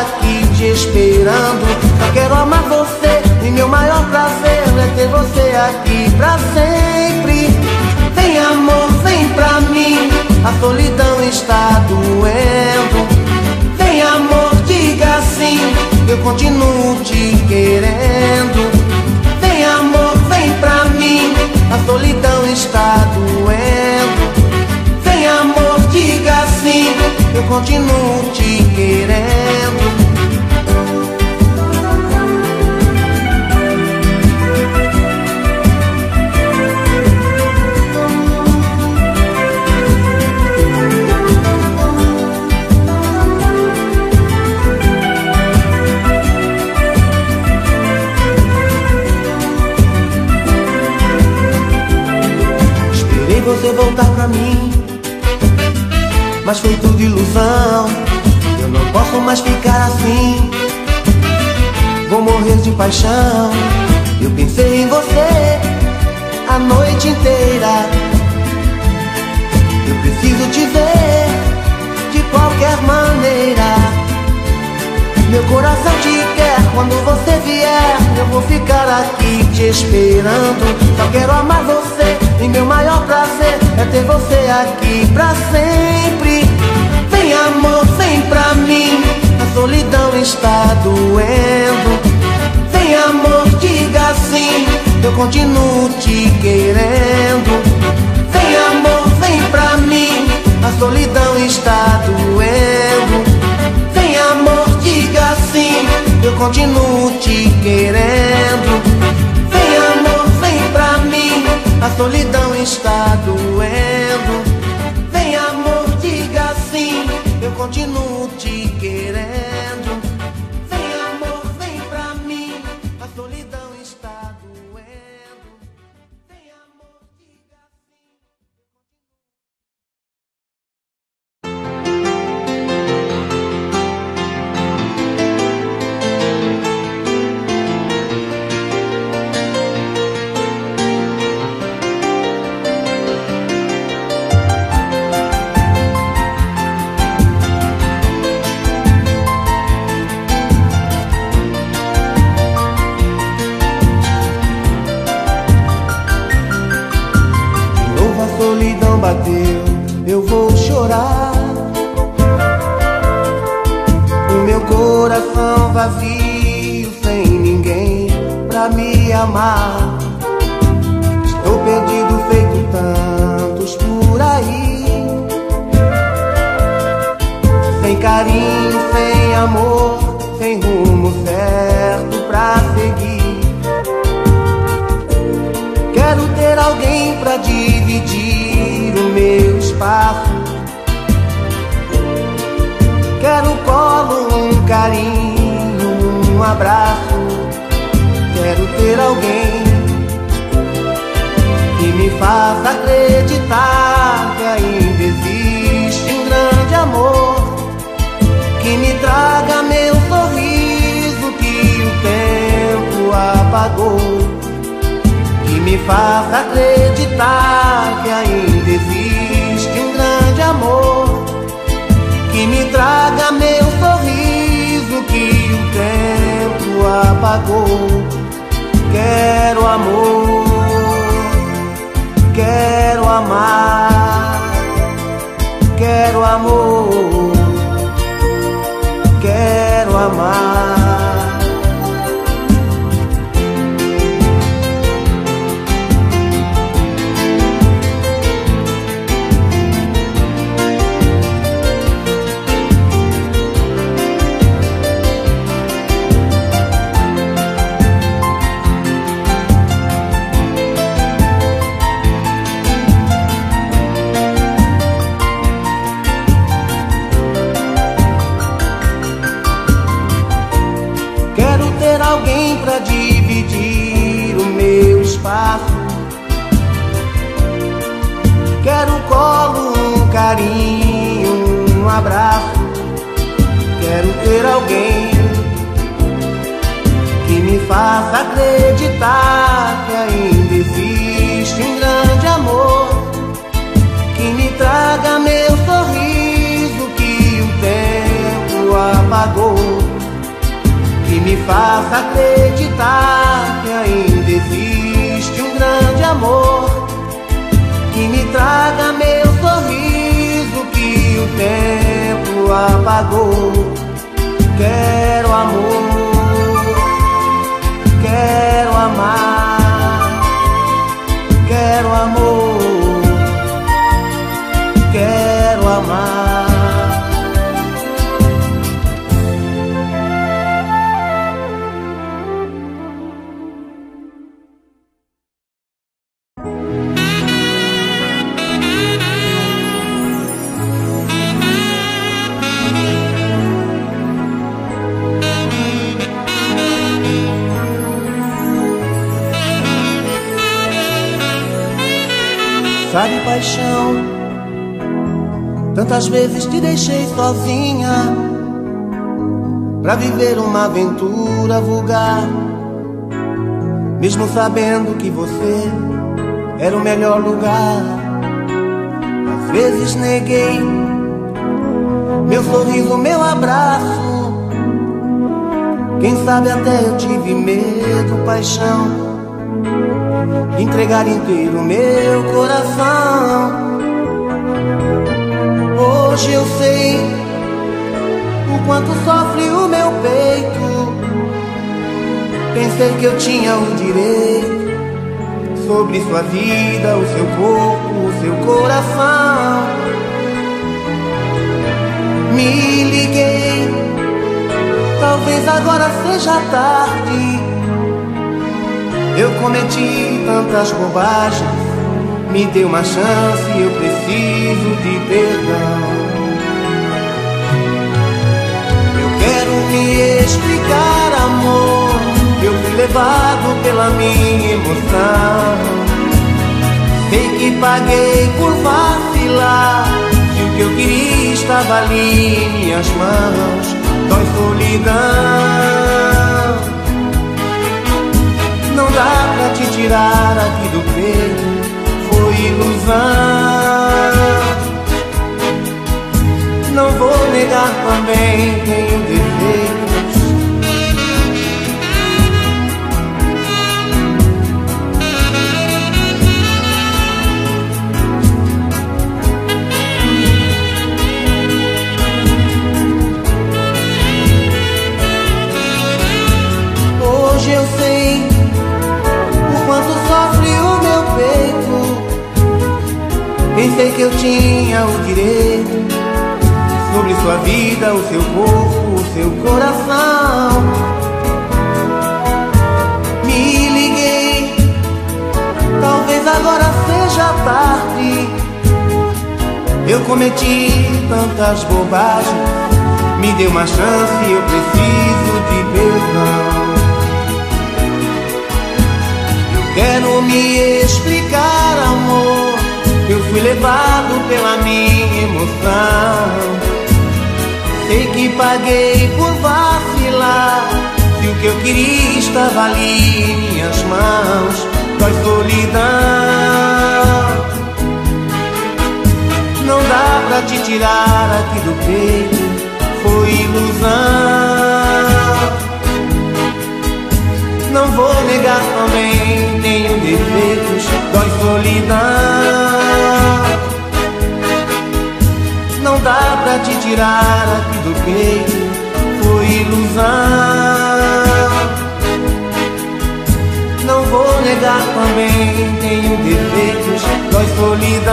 aqui te esperando. Só quero amar você e meu maior prazer é ter você aqui pra sempre. Vem amor, vem pra mim. A solidão está doendo. Vem amor, diga sim. Eu continuo te querendo. Vem amor, vem pra mim. A solidão está doendo diga sim, eu continuo te querendo. Esperei você voltar pra mim mas foi tudo mais ficar assim. Vou morrer de paixão. Eu pensei em você a noite inteira. Eu preciso te ver de qualquer maneira. Meu coração te quer quando você vier. Eu vou ficar aqui te esperando. Só quero amar você e meu maior prazer é ter você aqui pra sempre. Vem amor, vem pra mim. A solidão está doendo. Vem amor, diga sim. Eu continuo te querendo. Vem amor, vem pra mim. A solidão está doendo. Vem amor, diga sim. Eu continuo te querendo. Vem amor, vem pra mim. A solidão está doendo. Continuo te querendo. Faça acreditar que ainda existe um grande amor, que me traga meu sorriso que o tempo apagou. Quero amor, quero amar, quero amor, carinho, um abraço. Quero ter alguém que me faça acreditar que ainda existe um grande amor que me traga meu sorriso que o tempo apagou, que me faça acreditar que ainda existe um grande amor que me traga meu o tempo apagou. Quero amor, quero amar, quero amor, tantas vezes te deixei sozinha pra viver uma aventura vulgar, mesmo sabendo que você era o melhor lugar. Às vezes neguei meu sorriso, meu abraço. Quem sabe até eu tive medo, paixão entregar inteiro meu coração. Hoje eu sei o quanto sofre o meu peito. Pensei que eu tinha o direito sobre sua vida, o seu corpo, o seu coração. Me liguei, talvez agora seja tarde. Eu cometi tantas bobagens, me dê uma chance, eu preciso de perdão. Eu quero me explicar, amor. Eu fui levado pela minha emoção. Sei que paguei por vacilar. Se o que eu queria estava ali em minhas mãos, dói solidão. Não dá pra te tirar aqui do peito, ilusão. Não vou negar também, tenho defeitos. Pensei que eu tinha o direito sobre sua vida, o seu corpo, o seu coração. Me liguei, talvez agora seja tarde. Eu cometi tantas bobagens. Me dê uma chance, eu preciso de perdão. Quero me explicar, amor. Eu fui levado pela minha emoção. Sei que paguei por vacilar. Se o que eu queria estava ali em minhas mãos, dói solidão. Não dá pra te tirar aqui do peito, foi ilusão. Não vou negar também, tenho defeitos, dói solidão. Não dá pra te tirar aqui do peito, foi ilusão. Não vou negar também, tenho defeitos, dói solidão.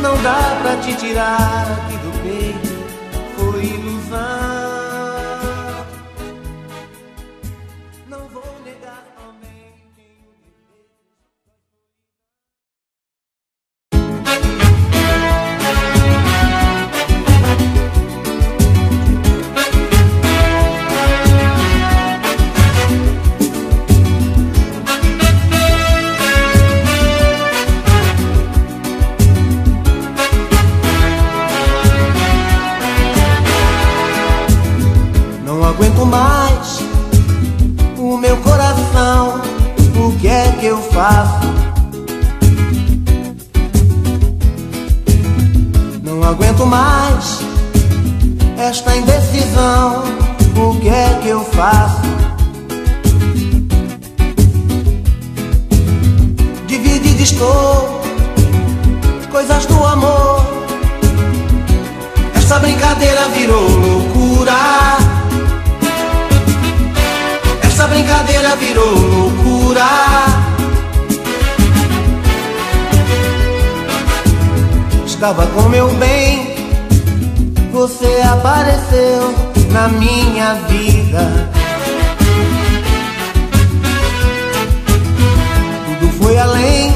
Não dá pra te tirar aqui você apareceu na minha vida. Tudo foi além,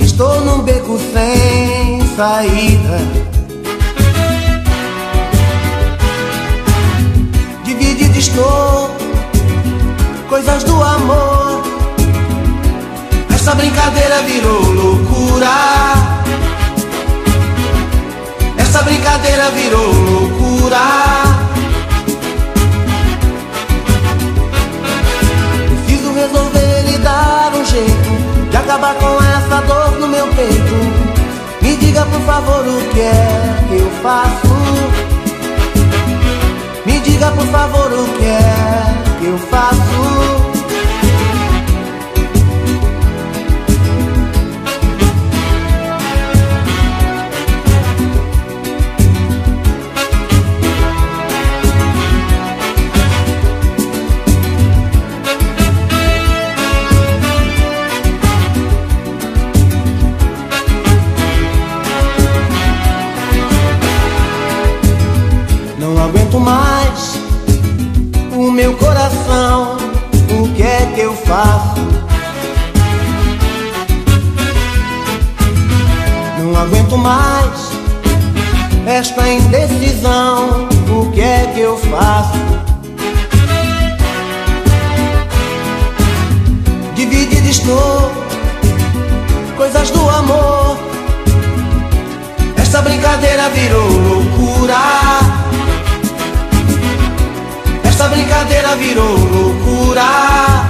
estou num beco sem saída. Dividido estou, coisas do amor. Essa brincadeira virou loucura. Essa brincadeira virou loucura. Preciso resolver e dar um jeito de acabar com essa dor no meu peito. Me diga por favor o que é que eu faço. Me diga por favor o que é que eu faço. Aguento mais esta indecisão. O que é que eu faço? Dividido estou, coisas do amor. Esta brincadeira virou loucura. Esta brincadeira virou loucura.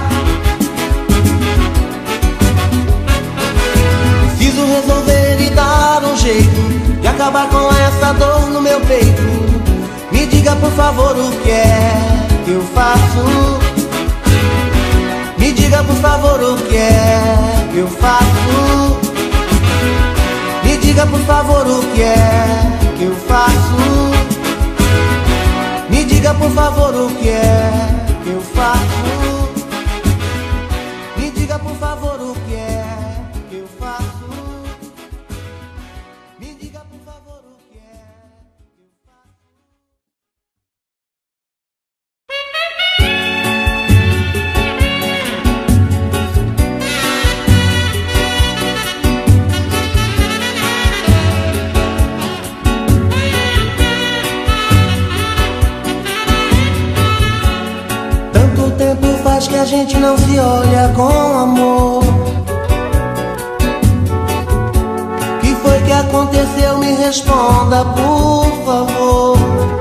resolver e dar um jeito de acabar com essa dor no meu peito. Me diga por favor o que é que eu faço. Me diga por favor o que é que eu faço. Me diga por favor o que é que eu faço. Me diga por favor o que é gente não se olha com amor. Que foi que aconteceu? Me responda, por favor.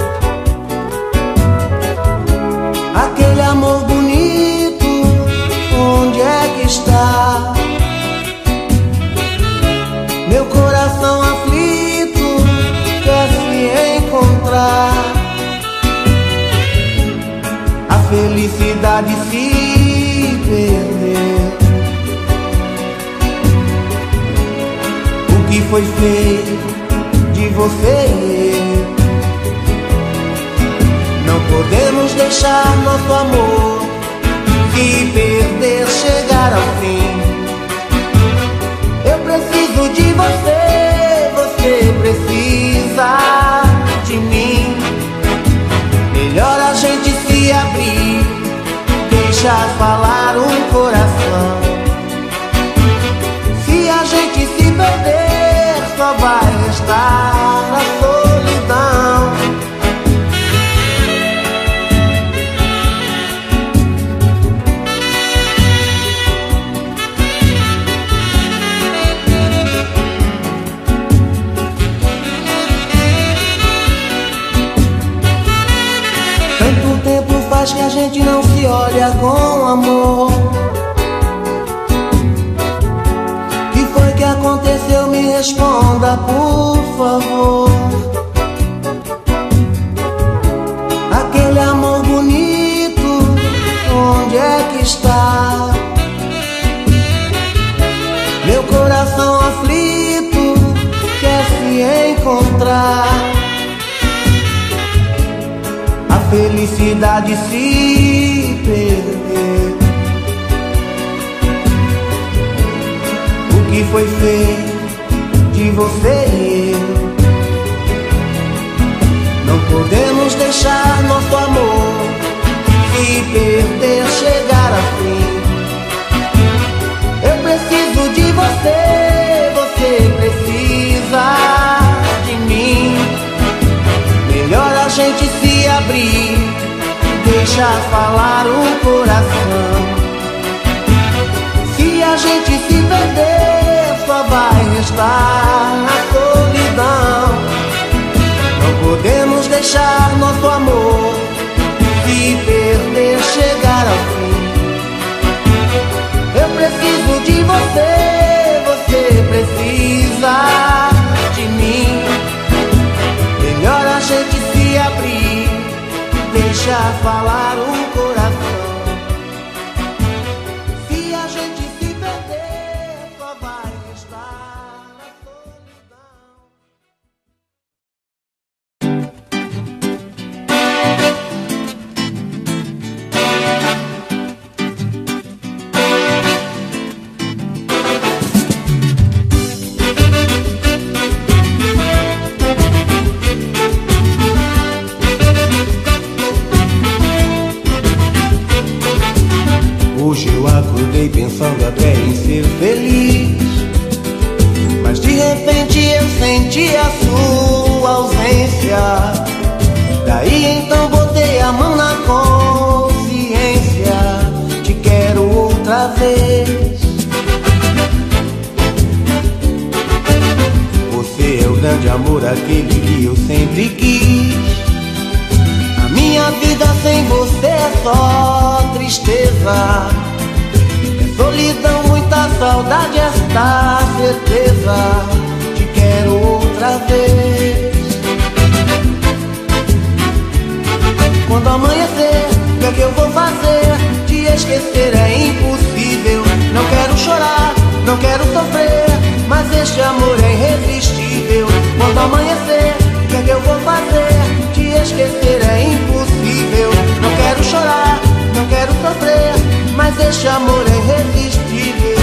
Felicidade se perder. O que foi feito de você? Não podemos deixar nosso amor se perder, chegar ao fim. Eu preciso de você, deixar falar. Que a gente não se olha com amor. Que foi que aconteceu? Me responda, por favor. Felicidade se perdeu. O que foi feito? de você e eu. Não podemos deixar nosso amor se perder, chegar a deixar falar o coração. Se a gente se perder, só vai restar a solidão. Não podemos deixar nosso amor se perder, chegar ao fim. Eu preciso de você Quando amanhecer, o que é que eu vou fazer? Te esquecer é impossível. Não quero chorar, não quero sofrer, mas este amor é irresistível.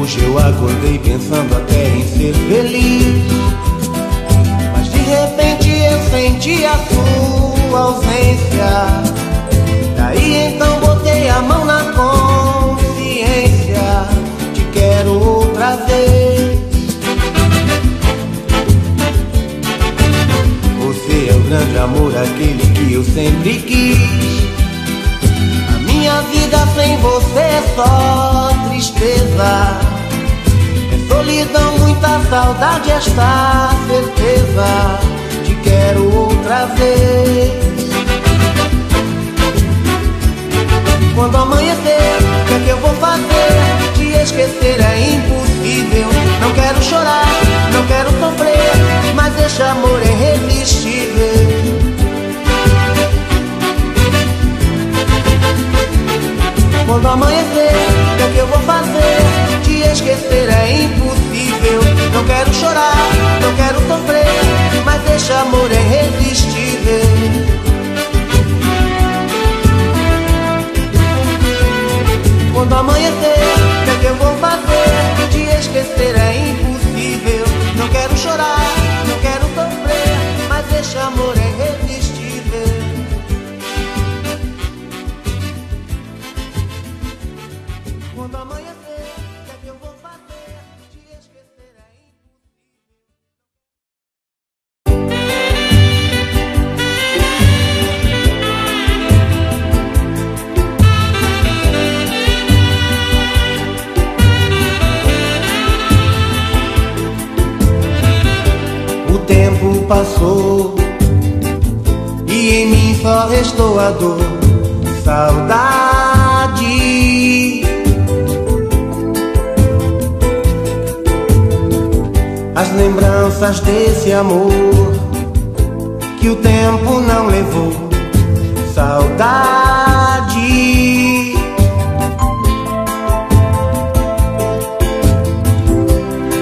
Hoje eu acordei pensando até em ser feliz. Sua ausência. Daí então botei a mão na consciência. Te quero outra vez. Você é o grande amor, aquele que eu sempre quis. A minha vida sem você é só tristeza. É solidão, muita saudade, esta certeza. Te quero outra vez. Quando amanhecer, o que é que eu vou fazer? Te esquecer é impossível. Não quero chorar, não quero sofrer, mas este amor é irresistível. Quando amanhecer, este amor é irresistível. Quando amanhecer, o que é que eu vou fazer? Te esquecer é impossível. Não quero chorar, não quero sofrer, mas este amor é irresistível. Restou a dor, saudade. As lembranças desse amor que o tempo não levou, saudade.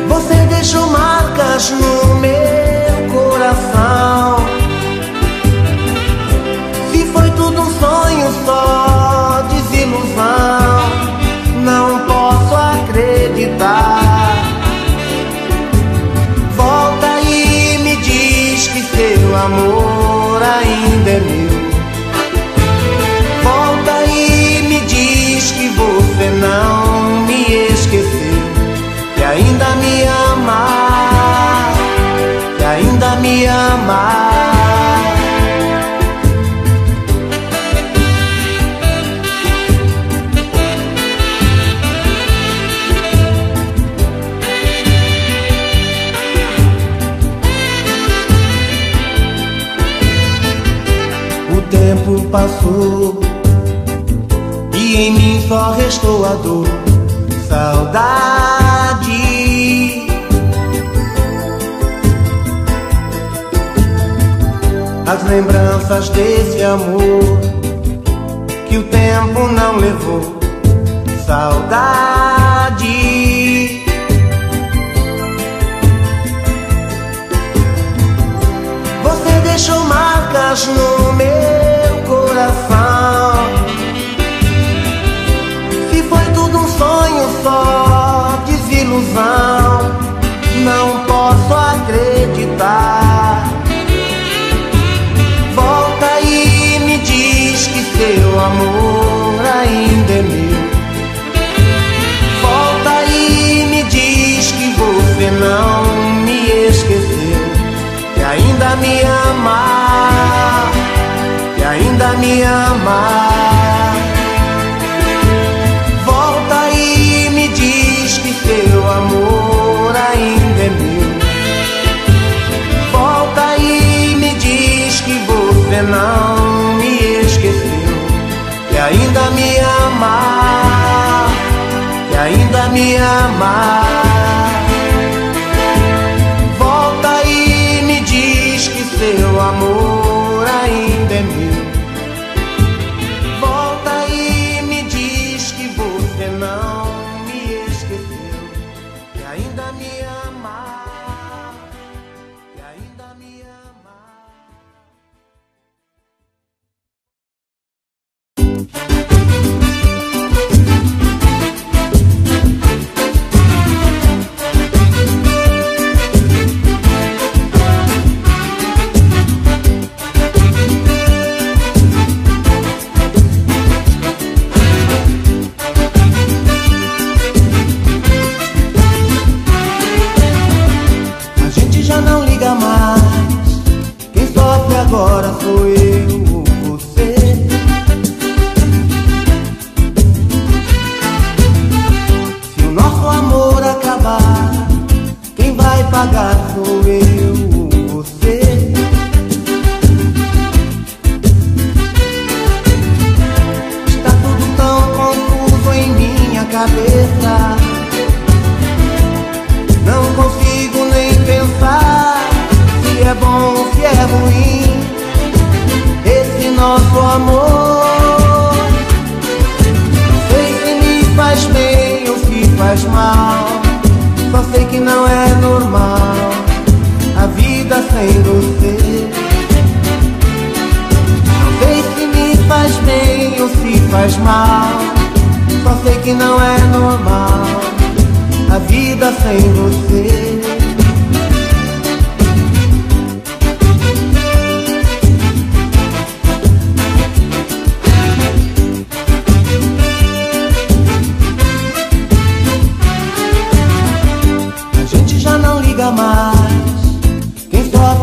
Você deixou marcas no meu desilusão, não posso acreditar. Volta e me diz que seu amor ainda é meu. Volta e me diz que você não me esqueceu, que ainda me ama ainda me ama. Me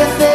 que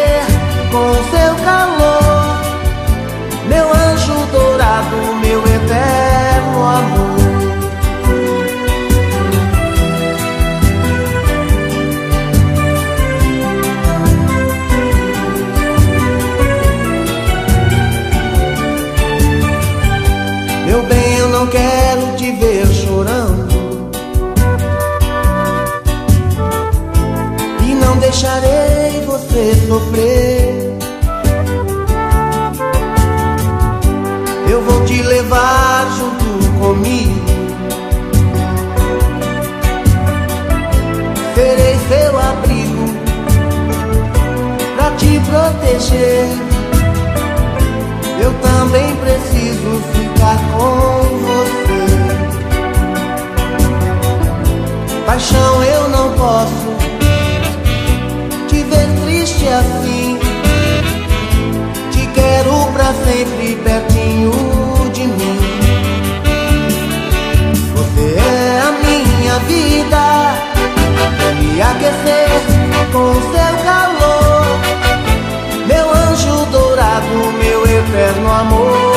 vida Me aquecer com seu calor. Meu anjo dourado, meu eterno amor.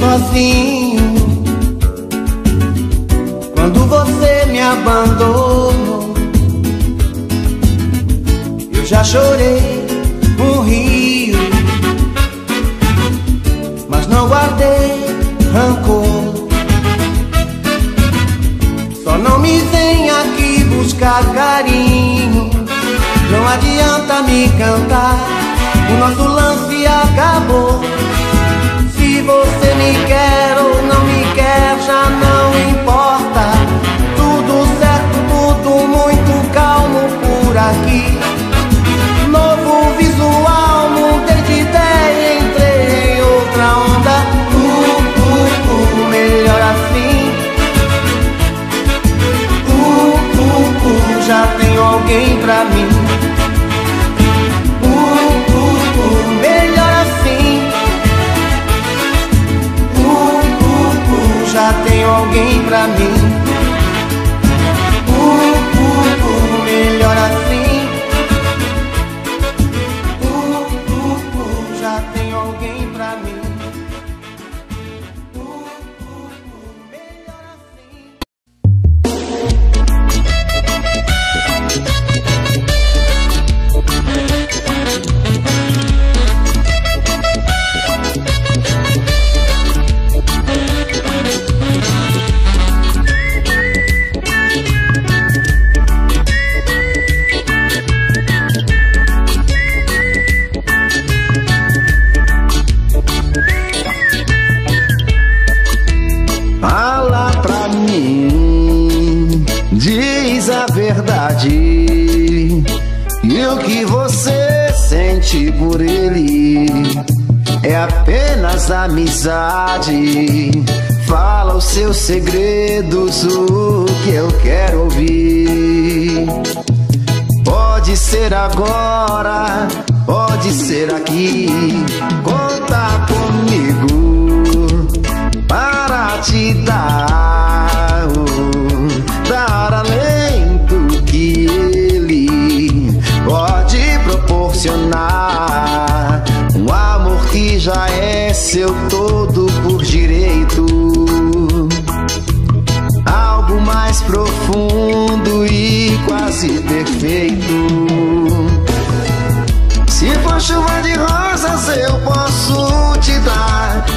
Sozinho. Quando você me abandonou, eu já chorei um rio, mas não guardei rancor. Só não me vem aqui buscar carinho. Não adianta me cantar, o nosso lance acabou. Você me quer ou não me quer, já não importa. Tudo certo, tudo muito calmo por aqui. Novo visual, mudei de ideia, entrei em outra onda. Uh, uh, uh, melhor assim. Uh, uh, uh, já tenho alguém pra mim. Alguém pra mim. Amizade. Fala os seus segredos, o que eu quero ouvir. Pode ser agora, pode ser aqui.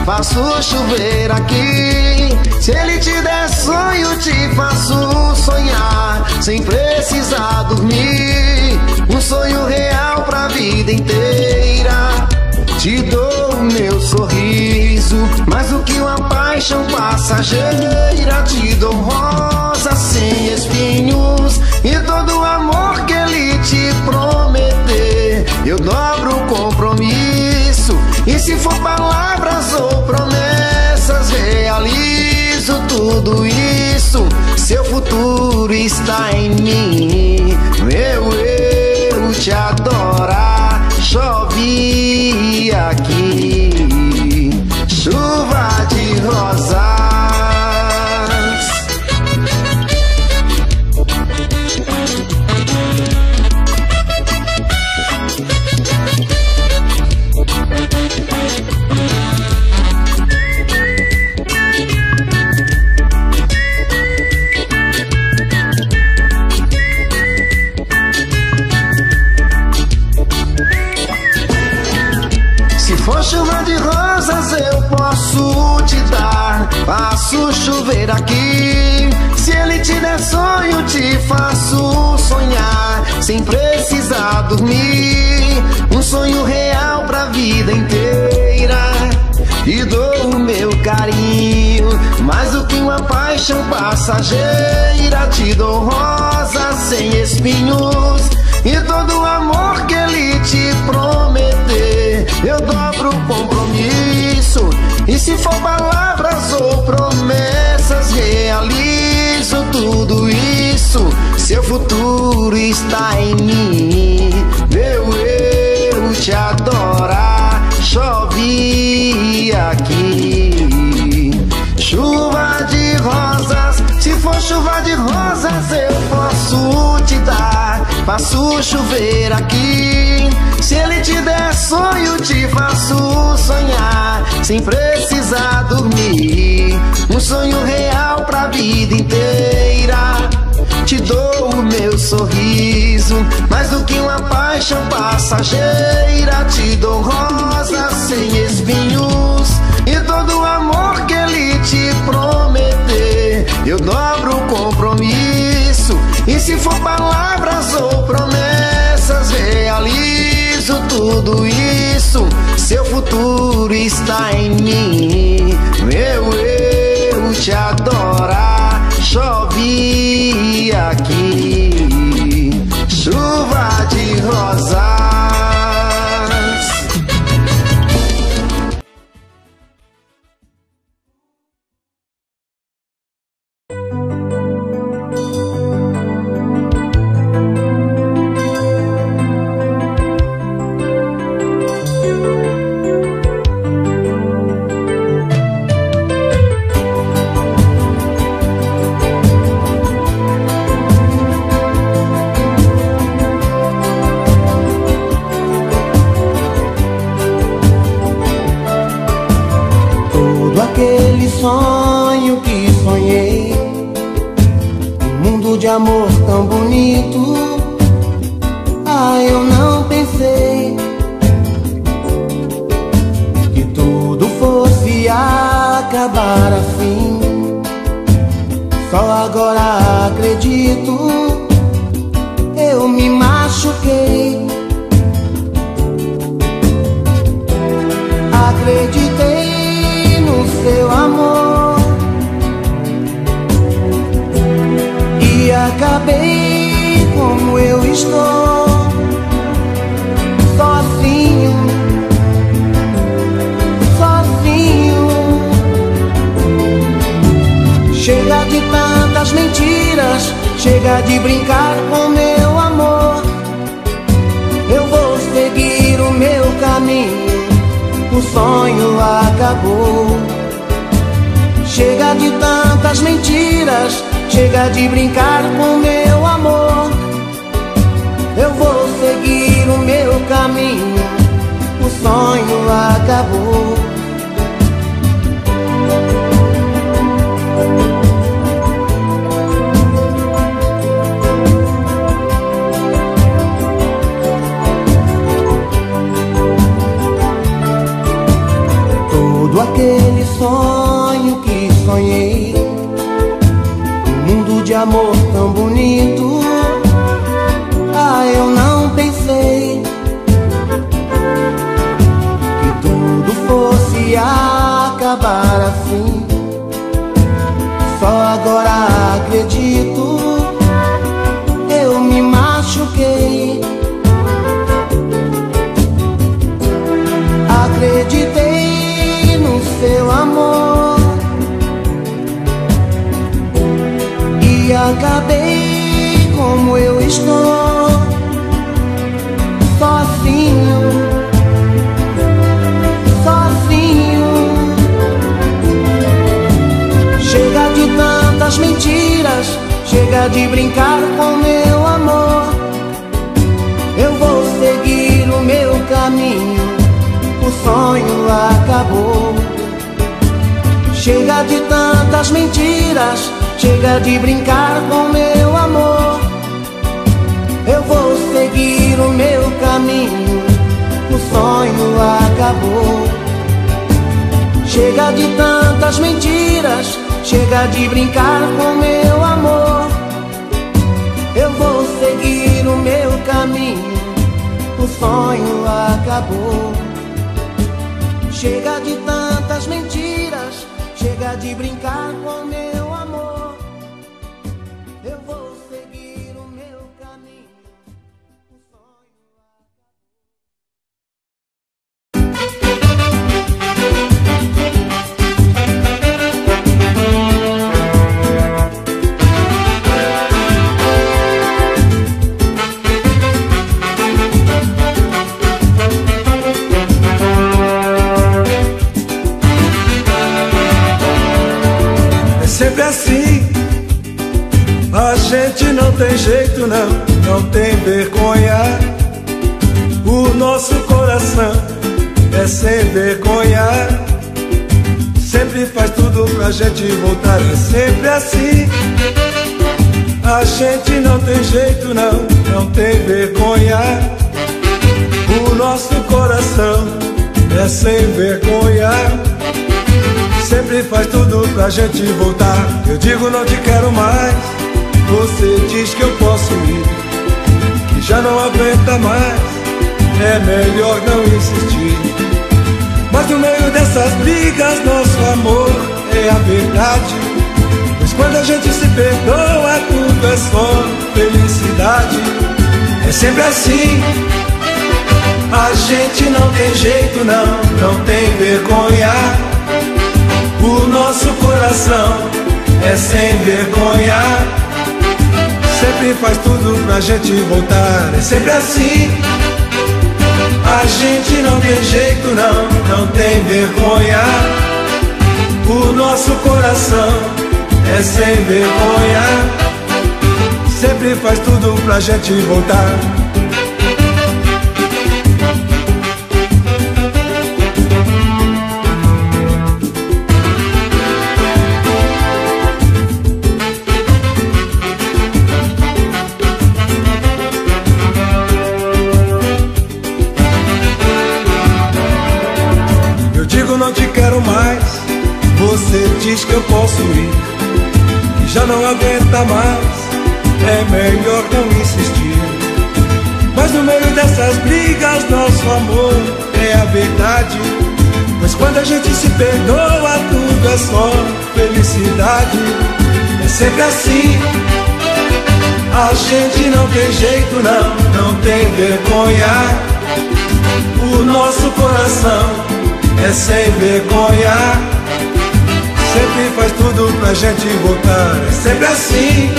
Faço chover aqui. Se ele te der sonho, te faço sonhar. Sem precisar dormir. Um sonho real pra vida inteira. Te dou meu sorriso, mais do que uma paixão passageira. Te dou rosas sem espinhos e todo o amor que ele te prometer. Eu dobro e se for palavras ou promessas, realizo tudo isso. Seu futuro está em mim, meu eu te adorar. Mais do que uma paixão passageira. Te dou rosas sem espinhos. E todo o amor que ele te prometer, eu dobro o compromisso. E se for palavras ou promessas, realizo tudo isso. Seu futuro está em mim, meu eu te adorar. Faço chover aqui. Se ele te der sonho, te faço sonhar. Sem precisar dormir. Um sonho real pra vida inteira. Te dou o meu sorriso. Mais do que uma paixão passageira. Te dou rosas sem espinhos. E todo o amor que ele te prometer. Eu dobro o compromisso. E se for palavras ou promessas, realizo tudo isso. Seu futuro está em mim. Meu eu te adorar. Chove aqui, Chega de tantas mentiras, chega de brincar com meu amor. Eu vou seguir o meu caminho o sonho acabou. Chega de tantas mentiras, chega de brincar com meu amor. Eu vou seguir o meu caminho, o sonho acabou. Aquele sonho que sonhei. Um mundo de amor tão bonito. Ah, eu não pensei Que tudo fosse acabar assim. Só agora acredito Chega de tantas mentiras, chega de brincar com meu amor. Eu vou seguir o meu caminho, o sonho acabou. Chega de tantas mentiras, chega de brincar com meu amor. Eu vou seguir o meu caminho, o sonho acabou. Chega de tantas mentiras, chega de brincar com meu não, não tem vergonha. O nosso coração é sem vergonha. Sempre faz tudo pra gente voltar, é sempre assim. A gente não tem jeito, não, não tem vergonha. O nosso coração é sem vergonha. Sempre faz tudo pra gente voltar. Eu digo não te quero mais. Você diz que eu posso ir, que já não aguenta mais. É melhor não insistir. Mas no meio dessas brigas, nosso amor é a verdade. Pois quando a gente se perdoa, tudo é só felicidade. É sempre assim. A gente não tem jeito, não, não tem vergonha. O nosso coração é sem vergonha. Sempre faz tudo pra gente voltar. É sempre assim. A gente não tem jeito, não, não tem vergonha. O nosso coração é sem vergonha. Sempre faz tudo pra gente voltar. Aguenta mais. É melhor não insistir. Mas no meio dessas brigas, nosso amor é a verdade. Pois quando a gente se perdoa, tudo é só felicidade. É sempre assim. A gente não tem jeito, não, não tem vergonha. O nosso coração é sem vergonha. Sempre faz tudo pra gente voltar. É sempre assim.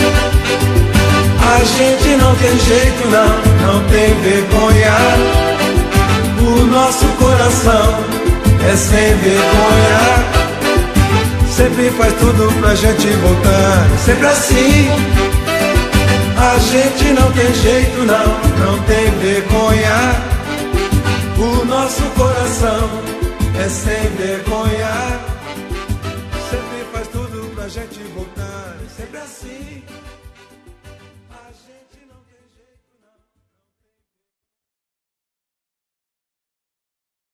A gente não tem jeito, não, não tem vergonha. O nosso coração é sem vergonha. Sempre faz tudo pra gente voltar. É sempre assim. A gente não tem jeito, não, não tem vergonha. O nosso coração é sem vergonha.